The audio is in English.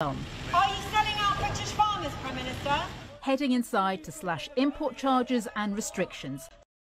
Are you selling out British farmers, Prime Minister? Heading inside to slash import charges and restrictions